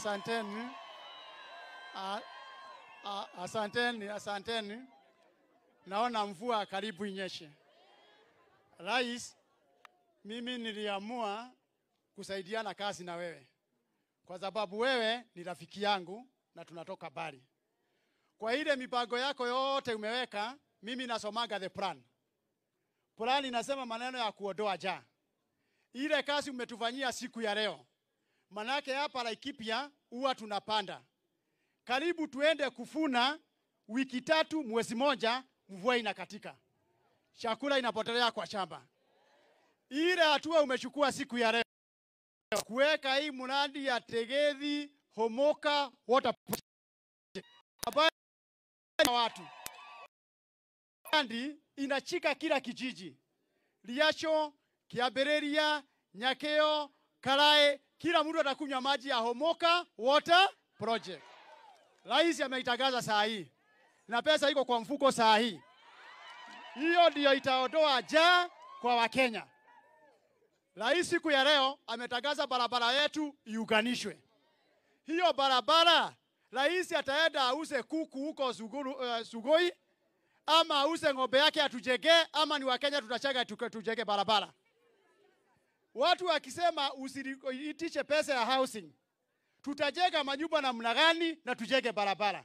Asanteni. Asanteni, asanteni. Naona mvua karibu inyeshe. Rais, mimi niliamua kusaidiana kazi na wewe kwa sababu wewe ni rafiki yangu na tunatoka bali. Kwa ile mipango yako yote umeweka, mimi nasomaga the plan. Plan inasema maneno ya kuondoa njaa. Ile kazi umetufanyia siku ya leo, manake hapa Laikipia huwa tunapanda. Karibu tuende kufuna wiki tatu, mwezi moja, mvua inakatika, chakula inapotelea kwa shamba. Ile hatua umechukua siku ya leo. Kuweka hii mradi ya Tegedhi Homoka Water watu. Andi inachika kila kijiji. Liacho, Kiabereria, Nyakeo, Karae, kila mtu atakunywa maji ya Homoka Water Project. Rais ameitangaza saa hii na pesa iko kwa mfuko saa hii. Hiyo ndiyo itaondoa njaa kwa Wakenya. Rais siku ya leo ametangaza barabara yetu iunganishwe. Hiyo barabara rais ataenda auze kuku huko Suguru, uh, Sugoi ama auze ng'ombe yake atujegee ama ni Wakenya tutachaga tujenge barabara. Watu wakisema usiitishe pesa ya housing, tutajenga manyumba namna gani na tujenge barabara?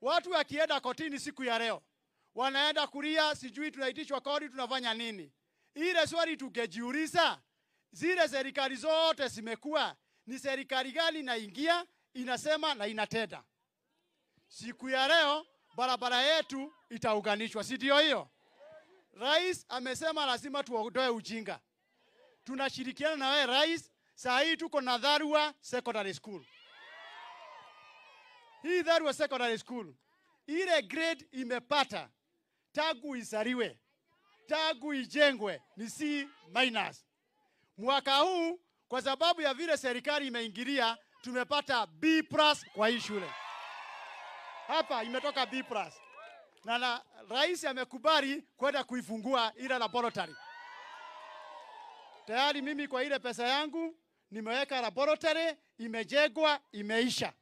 Watu wakienda kotini siku ya leo wanaenda kulia, sijui tunaitishwa kodi, tunafanya nini? Ile swali tungejiuliza, zile serikali zote zimekuwa ni serikali gani inaingia inasema na inatenda? Siku ya leo barabara yetu itaunganishwa, si ndio hiyo? Rais amesema lazima tuondoe ujinga. Tunashirikiana na wewe rais. Saa hii tuko na Dharua Secondary School. Hii Dharua Secondary School ile grade imepata tangu isariwe, tangu ijengwe ni C minus. Mwaka huu kwa sababu ya vile serikali imeingilia, tumepata B plus kwa hii shule hapa, imetoka B plus na, na rais amekubali kwenda kuifungua ile laboratory tayari. Mimi kwa ile pesa yangu nimeweka laboratory, imejegwa imeisha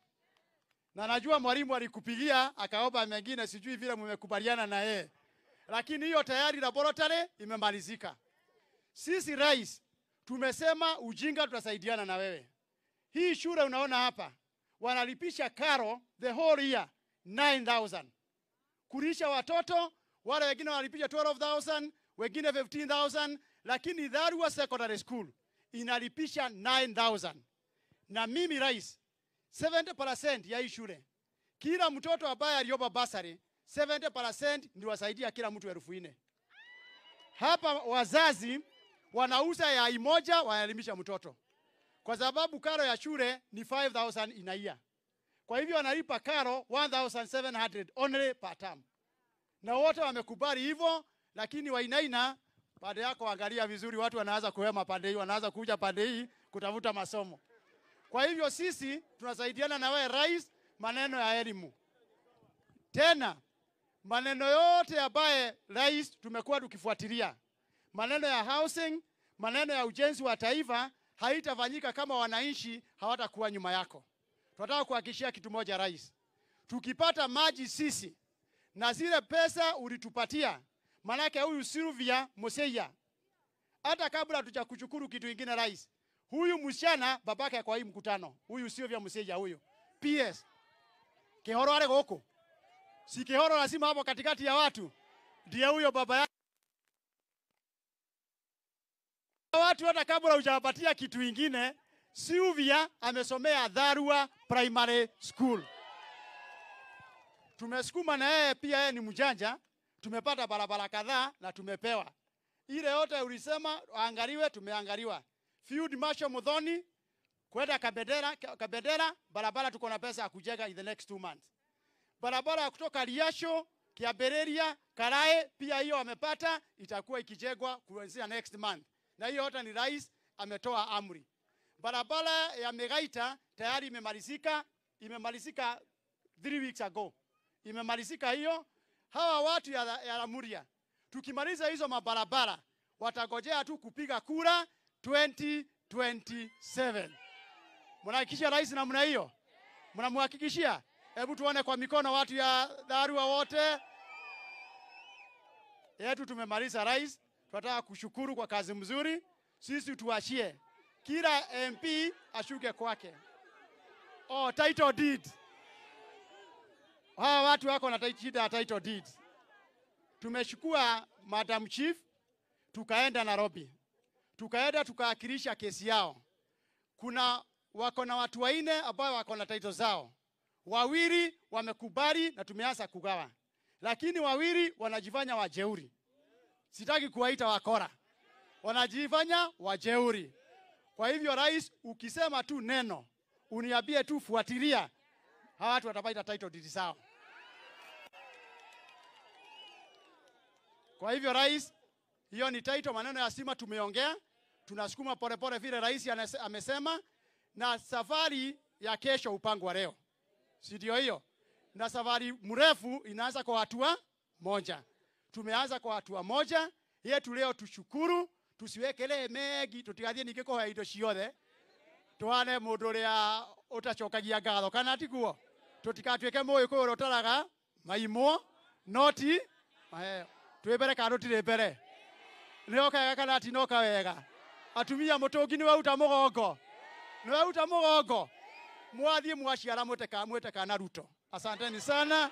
na najua mwalimu alikupigia akaomba mengine, sijui vile mmekubaliana na yeye, lakini hiyo tayari laboratory imemalizika. Sisi rais tumesema ujinga, tutasaidiana na wewe. Hii shule unaona hapa wanalipisha karo the whole year 9000 kulisha watoto, wale wengine wanalipisha 12000 wengine 15000 lakini Dharua Secondary School inalipisha 9000 na mimi rais 70% ya hii shule, kila mtoto ambaye aliomba basari 70% ndio wasaidia kila mtu elfu nne. Hapa wazazi wanauza yai moja wanaelimisha mtoto, kwa sababu karo ya shule ni 5000 inaia. Kwa hivyo wanalipa karo 1700 only per term, na wote wamekubali hivyo. Lakini Wainaina, pande yako angalia vizuri, watu wanaanza kuhema pande hii, wanaanza kuja pande hii kutafuta masomo. Kwa hivyo sisi tunasaidiana na wewe rais, maneno ya elimu. Tena maneno yote ambaye rais tumekuwa tukifuatilia, maneno ya housing, maneno ya ujenzi wa taifa haitafanyika kama wananchi hawatakuwa nyuma yako. Tunataka kuhakikishia kitu moja rais, tukipata maji sisi na zile pesa ulitupatia, manake huyu Sylvia Moseya hata kabla hatujakushukuru kitu kingine rais, huyu msichana babake kwa hii mkutano, huyu Sylvia Moseya huyo. PS Kihoro ale goko si Kihoro lazima hapo katikati ya watu, ndiye huyo baba yake. Watu hata kabla hujawapatia kitu kingine, Sylvia amesomea Dharua Primary School. Tumesukuma na yeye pia, yeye ni mjanja. Tumepata barabara kadhaa na tumepewa ile yote ulisema angaliwe, tumeangaliwa. Field Marshal Muthoni kwenda Kabendera, Kabendera barabara tuko na pesa ya kujenga in the next two months. Barabara ya kutoka Liasho, Kiabereria Karae pia hiyo wamepata, itakuwa ikijengwa kuanzia next month, na hiyo hata ni rais ametoa amri. Barabara ya Megaita tayari imemalizika, imemalizika three weeks ago, imemalizika hiyo. Hawa watu ya, ya Lamuria tukimaliza hizo mabarabara watagojea tu kupiga kura 2027 Mnahakikisha rais namna hiyo? Mnamhakikishia? Hebu tuone kwa mikono watu ya Dharua wote. Yetu tumemaliza rais. Tunataka kushukuru kwa kazi mzuri. Sisi tuachie kila MP ashuke kwake. Oh, title deed. Hawa watu wako na shida ya title deeds. Tumeshukua Madam Chief tukaenda Nairobi, tukaenda tukaakilisha kesi yao. Kuna wako na watu wanne ambao wako na title zao, wawili wamekubali na tumeanza kugawa, lakini wawili wanajifanya wajeuri. Sitaki kuwaita wakora, wanajifanya wajeuri. Kwa hivyo, rais, ukisema tu neno uniambie tu fuatilia, hawa watu watapata title deed zao. Kwa hivyo rais, hiyo ni title. Maneno ya sima tumeongea, tunasukuma polepole vile rais amesema, na safari ya kesho upangwa leo, si ndio hiyo? Na safari mrefu inaanza kwa hatua moja. Tumeanza kwa hatua moja yetu leo, tushukuru, tusiwekelee mengi, tutigathie ningĩ kũhe indo ciothe tuhane mũndũ ũrĩa ũtacokagia ngatho kana tiguo tutikatuike muyu kwi uria utaraga maimu noti twi mbere kana tutire mbere. Niokega kana atinoka wega. Atumia mutungi ni wauta mugongo ni wauta mugongo mwathie mwaciara mwite kana ruto. Asanteni sana.